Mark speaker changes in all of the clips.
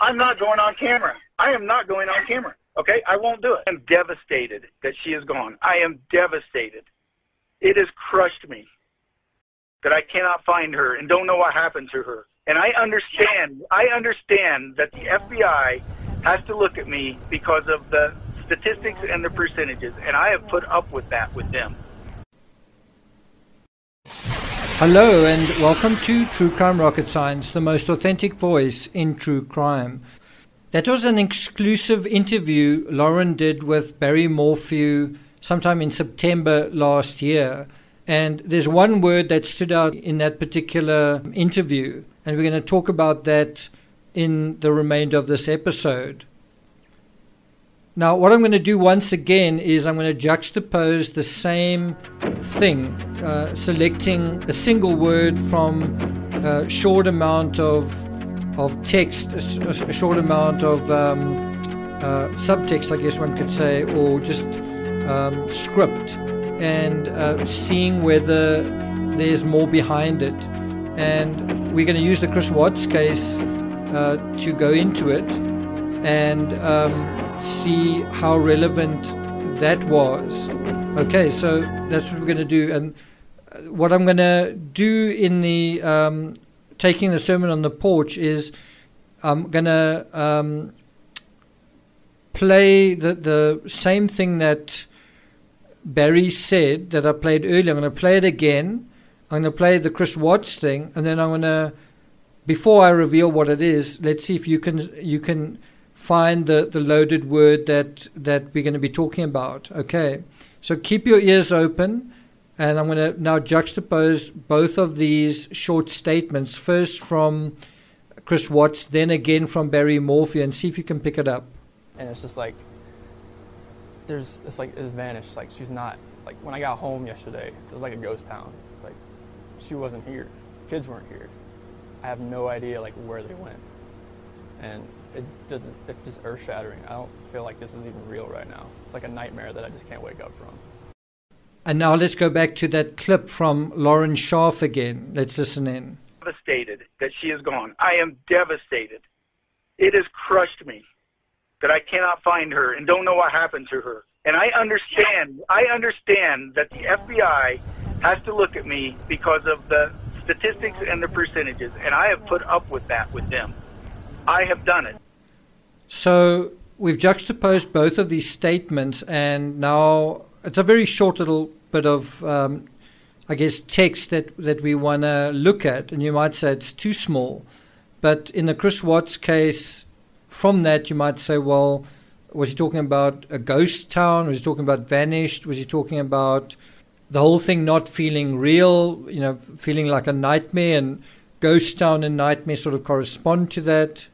Speaker 1: I'm not going on camera. I am not going on camera. Okay, I won't do it. I'm devastated that she is gone. I am devastated. It has crushed me that I cannot find her and don't know what happened to her. And I understand, I understand that the FBI has to look at me because of the statistics and the percentages, and I have put up with that with them.
Speaker 2: Hello, and welcome to True Crime Rocket Science, the most authentic voice in true crime. That was an exclusive interview Lauren did with Barry Morphew sometime in September last year. And there's one word that stood out in that particular interview, and we're going to talk about that in the remainder of this episode. Now, what I'm going to do once again is I'm going to juxtapose the same thing, uh, selecting a single word from a short amount of of text, a, a short amount of um, uh, subtext, I guess one could say, or just um, script, and uh, seeing whether there's more behind it. And we're going to use the Chris Watts case uh, to go into it and. Um, see how relevant that was. Okay, so that's what we're going to do. And uh, what I'm going to do in the um, taking the sermon on the porch is I'm going to um, play the, the same thing that Barry said that I played earlier. I'm going to play it again. I'm going to play the Chris Watts thing, and then I'm going to, before I reveal what it is, let's see if you can you can find the, the loaded word that, that we're going to be talking about. Okay, so keep your ears open, and I'm going to now juxtapose both of these short statements. First from Chris Watts, then again from Barry Morphew, and see if you can pick it up.
Speaker 3: And it's just like, there's, it's like, it's vanished. Like, she's not, like, when I got home yesterday, it was like a ghost town. Like, she wasn't here. Kids weren't here. I have no idea, like, where they went. And it doesn't, it's just earth shattering. I don't feel like this is even real right now. It's like a nightmare that I just can't wake up from.
Speaker 2: And now let's go back to that clip from Lauren Scharf again. Let's listen in.
Speaker 1: Devastated that she is gone. I am devastated. It has crushed me that I cannot find her and don't know what happened to her. And I understand, I understand that the FBI has to look at me because of the statistics and the percentages, and I have put up with that with them. I have done it.
Speaker 2: So we've juxtaposed both of these statements, and now it's a very short little bit of, um, I guess, text that, that we want to look at. And you might say it's too small. But in the Chris Watts case, from that, you might say, well, was he talking about a ghost town? Was he talking about vanished? Was he talking about the whole thing not feeling real, you know, feeling like a nightmare? And ghost town and nightmare sort of correspond to that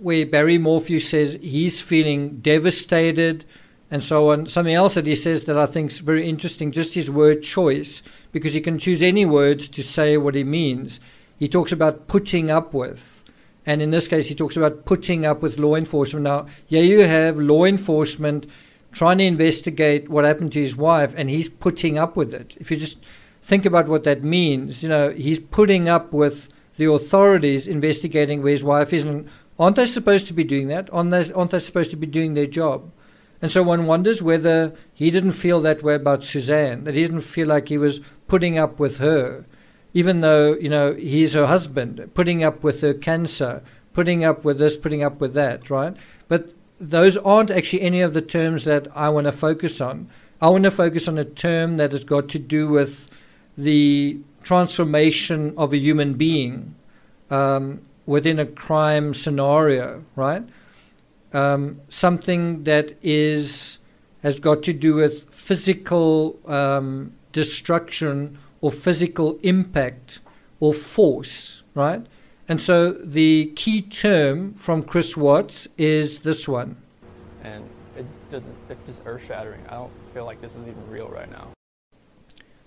Speaker 2: where Barry Morphew says he's feeling devastated and so on. Something else that he says that I think is very interesting, just his word choice, because he can choose any words to say what he means. He talks about putting up with. And in this case, he talks about putting up with law enforcement. Now, here you have law enforcement trying to investigate what happened to his wife, and he's putting up with it. If you just think about what that means, you know, he's putting up with the authorities investigating where his wife is and Aren't they supposed to be doing that? Aren't they, aren't they supposed to be doing their job? And so one wonders whether he didn't feel that way about Suzanne, that he didn't feel like he was putting up with her, even though, you know, he's her husband, putting up with her cancer, putting up with this, putting up with that, right? But those aren't actually any of the terms that I want to focus on. I want to focus on a term that has got to do with the transformation of a human being. Um, within a crime scenario, right? Um, something that is has got to do with physical um, destruction or physical impact or force, right? And so the key term from Chris Watts is this one.
Speaker 3: And it doesn't, it's just earth shattering. I don't feel like this is even real right now.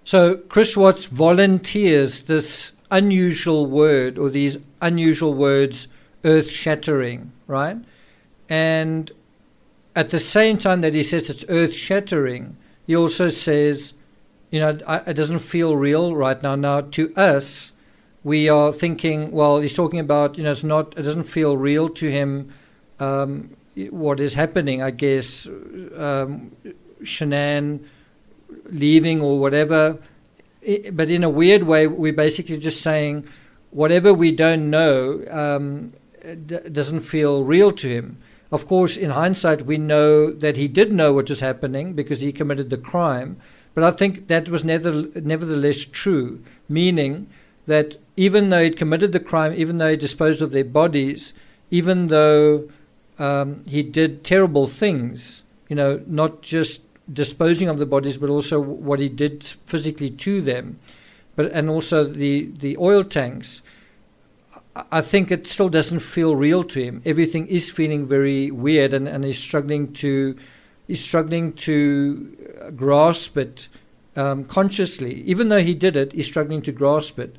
Speaker 2: So Chris Watts volunteers this unusual word or these unusual words earth shattering, right? And at the same time that he says it's earth shattering, he also says, you know, it doesn't feel real right now. Now, to us, we are thinking, well, he's talking about, you know, it's not, it doesn't feel real to him um, what is happening, I guess. Um, Shanann leaving or whatever. But in a weird way, we're basically just saying whatever we don't know um, d- doesn't feel real to him. Of course, in hindsight, we know that he did know what was happening because he committed the crime. But I think that was never, nevertheless true, meaning that even though he'd committed the crime, even though he disposed of their bodies, even though um, he did terrible things, you know, not just disposing of the bodies, but also what he did physically to them, but and also the the oil tanks. I think it still doesn't feel real to him. Everything is feeling very weird, and, and he's struggling to he's struggling to grasp it um, consciously. Even though he did it, he's struggling to grasp it.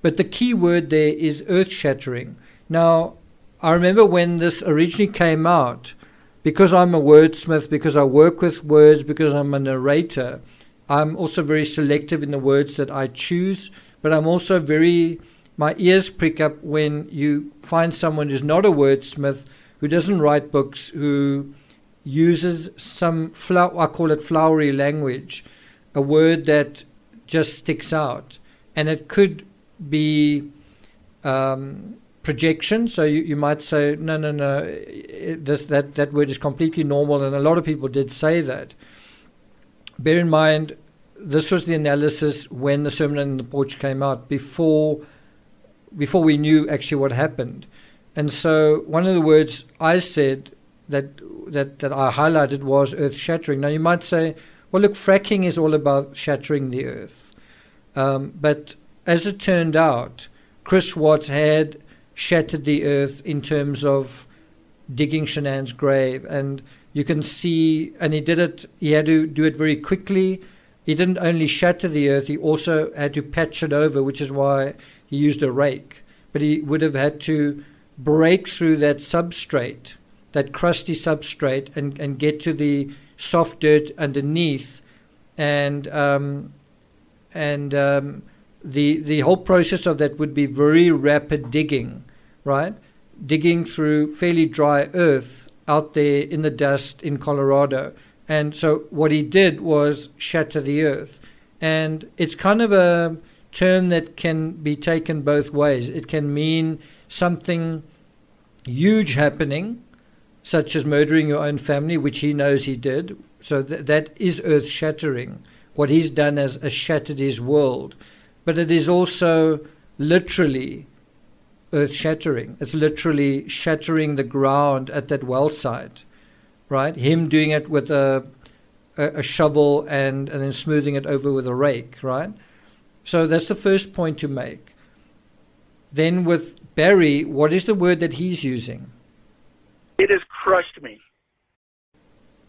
Speaker 2: But the key word there is earth shattering. Now, I remember when this originally came out, because I'm a wordsmith, because I work with words, because I'm a narrator, I'm also very selective in the words that I choose, but I'm also very, my ears prick up when you find someone who's not a wordsmith, who doesn't write books, who uses some, flow, I call it flowery language, a word that just sticks out. And it could be um, projection. So you, you might say, no, no, no, this, that, that word is completely normal. And a lot of people did say that. Bear in mind, this was the analysis when the Sermon on the Porch came out, before, before we knew actually what happened. And so one of the words I said that, that, that I highlighted was earth shattering. Now you might say, well, look, fracking is all about shattering the earth. Um, but as it turned out, Chris Watts had shattered the earth in terms of digging Shanann's grave. And you can see, and he did it, he had to do it very quickly. He didn't only shatter the earth, he also had to patch it over, which is why he used a rake. But he would have had to break through that substrate, that crusty substrate, and, and get to the soft dirt underneath. And, um, and, um, the the whole process of that would be very rapid digging, right? Digging through fairly dry earth out there in the dust in Colorado. And so what he did was shatter the earth. And it's kind of a term that can be taken both ways. It can mean something huge happening, such as murdering your own family, which he knows he did. So th- that is earth shattering. What he's done has, has shattered his world but it is also literally earth shattering. It's literally shattering the ground at that well site, right? Him doing it with a, a, a, shovel and, and then smoothing it over with a rake, right? So that's the first point to make. Then with Barry, what is the word that he's using?
Speaker 1: It has crushed me.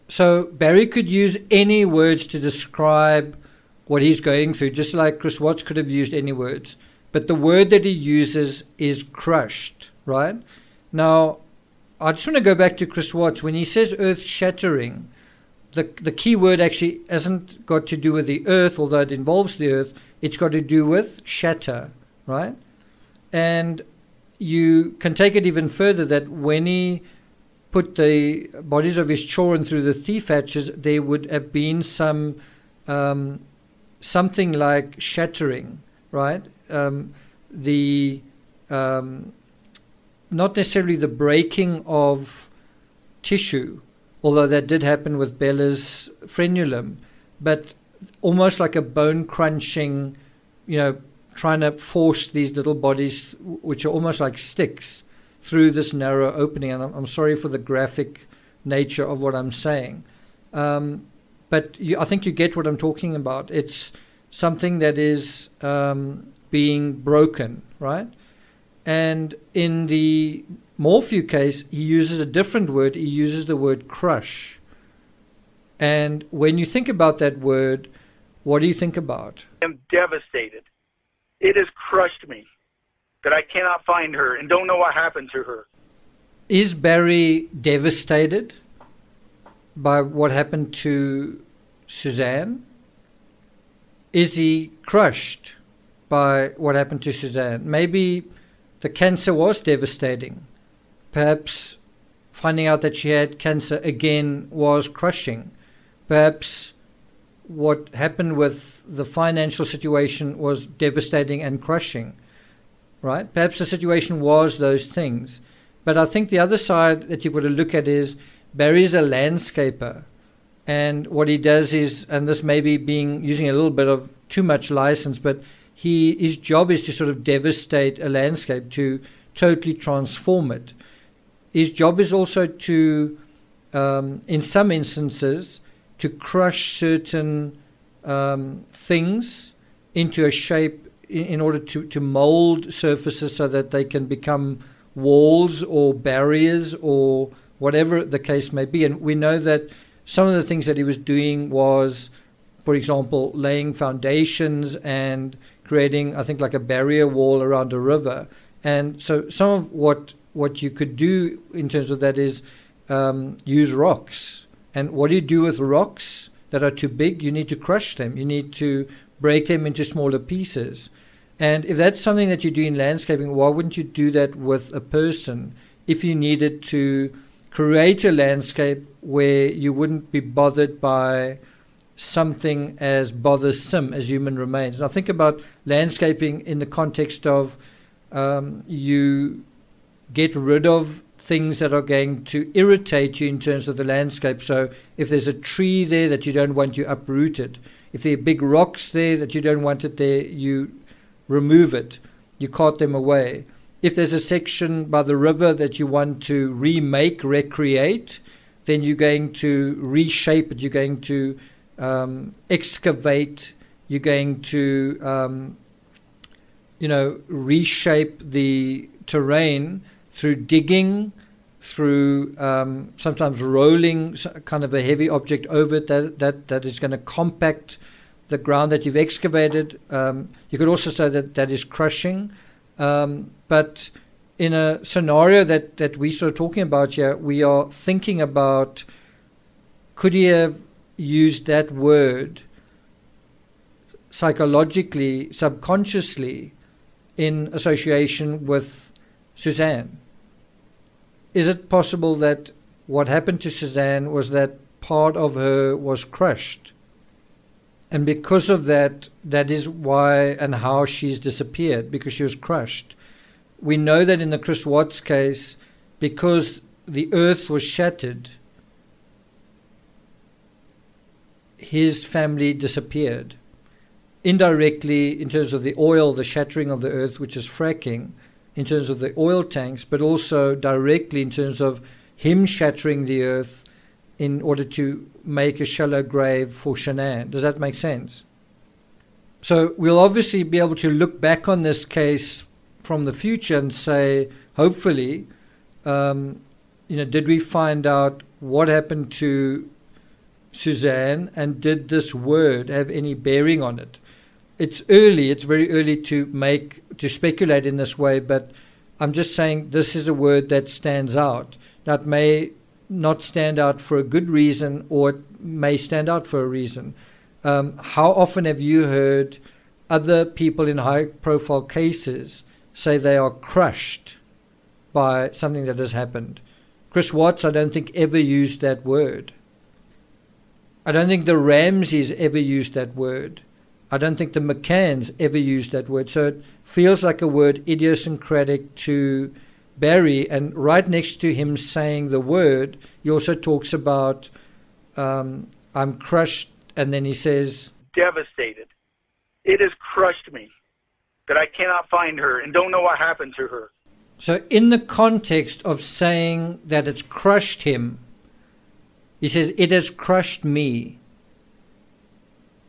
Speaker 2: So Barry could use any words to describe what he's going through, just like Chris Watts could have used any words. But the word that he uses is crushed, right? Now, I just want to go back to Chris Watts. When he says earth shattering, the, the key word actually hasn't got to do with the earth, although it involves the earth. It's got to do with shatter, right? And you can take it even further that when he put the bodies of his children through the thief hatches, there would have been some um, something like shattering, right? Um, the um, not necessarily the breaking of tissue, although that did happen with Bella's frenulum, but almost like a bone crunching, you know, trying to force these little bodies, which are almost like sticks, through this narrow opening. And I'm, I'm sorry for the graphic nature of what I'm saying. Um, but you, I think you get what I'm talking about. It's something that is um, being broken, right? And in the Morphew case, he uses a different word. He uses the word crush. And when you think about that word, what do you think about?
Speaker 1: I'm devastated. It has crushed me that I cannot find her and don't know what happened to her.
Speaker 2: Is Barry devastated by what happened to Suzanne? Is he crushed by what happened to Suzanne. Maybe the cancer was devastating. Perhaps finding out that she had cancer again was crushing. Perhaps what happened with the financial situation was devastating and crushing. Right? Perhaps the situation was those things. But I think the other side that you've got to look at is Barry's a landscaper. And what he does is, and this may be being using a little bit of too much license, but he his job is to sort of devastate a landscape, to totally transform it. His job is also to, um, in some instances, to crush certain um, things into a shape in, in, order to, to mold surfaces so that they can become walls or barriers or whatever the case may be. And we know that some of the things that he was doing was, for example, laying foundations and creating, I think, like a barrier wall around a river. And so some of what what you could do in terms of that is um, use rocks. And what do you do with rocks that are too big? You need to crush them. You need to break them into smaller pieces. And if that's something that you do in landscaping, why wouldn't you do that with a person? If you needed to create a landscape where you wouldn't be bothered by something as bothersome as human remains. Now, think about landscaping in the context of um, you get rid of things that are going to irritate you in terms of the landscape. So, if there's a tree there that you don't want, you uproot it. If there are big rocks there that you don't want it there, you remove it. You cart them away. If there's a section by the river that you want to remake, recreate, then you're going to reshape it. You're going to um, excavate. You're going to, um, you know, reshape the terrain through digging, through um, sometimes rolling kind of a heavy object over it that, that, that is going to compact the ground that you've excavated. Um, you could also say that that is crushing. Um, but in a scenario that, that we sort of talking about here, we are thinking about could he have used that word psychologically, subconsciously, in association with Suzanne? Is it possible that what happened to Suzanne was that part of her was crushed? And because of that, that is why and how she's disappeared, because she was crushed. We know that in the Chris Watts case, because the earth was shattered, his family disappeared. Indirectly, in terms of the oil, the shattering of the earth, which is fracking, in terms of the oil tanks, but also directly in terms of him shattering the earth in order to make a shallow grave for Shanann. Does that make sense? So we'll obviously be able to look back on this case from the future and say, hopefully, um, you know, did we find out what happened to Suzanne and did this word have any bearing on it? It's early, it's very early to make, to speculate in this way, but I'm just saying this is a word that stands out. It may not stand out for a good reason or it may stand out for a reason. Um, how often have you heard other people in high profile cases say they are crushed by something that has happened? Chris Watts, I don't think, ever used that word. I don't think the Ramseys ever used that word. I don't think the McCanns ever used that word. So it feels like a word idiosyncratic to Barry, and right next to him saying the word, he also talks about, um, I'm crushed, and then he says,
Speaker 1: Devastated. It has crushed me that I cannot find her and don't know what happened to her.
Speaker 2: So, in the context of saying that it's crushed him, he says, It has crushed me.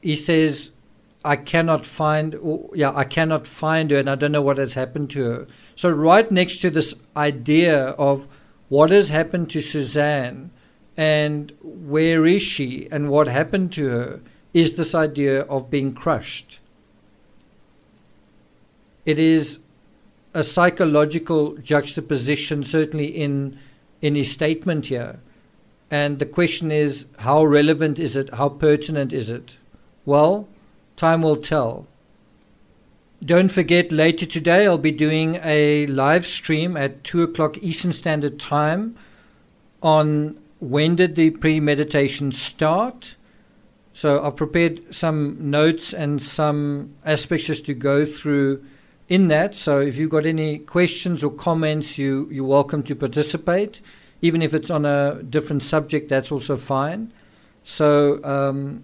Speaker 2: He says, I cannot find, oh, yeah, I cannot find her, and I don't know what has happened to her. So, right next to this idea of what has happened to Suzanne and where is she and what happened to her is this idea of being crushed. It is a psychological juxtaposition, certainly in, in his statement here. And the question is how relevant is it? How pertinent is it? Well, time will tell. don't forget, later today I'll be doing a live stream at 2 o'clock Eastern Standard Time on when did the premeditation start. So I've prepared some notes and some aspects just to go through in that. So if you've got any questions or comments, you, you're welcome to participate. Even if it's on a different subject, that's also fine. So um,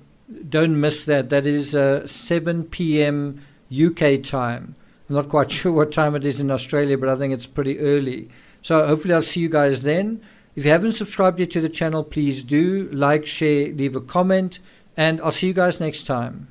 Speaker 2: don't miss that. That is uh, 7 p.m. UK time. I'm not quite sure what time it is in Australia, but I think it's pretty early. So hopefully I'll see you guys then. If you haven't subscribed yet to the channel, please do like, share, leave a comment, and I'll see you guys next time.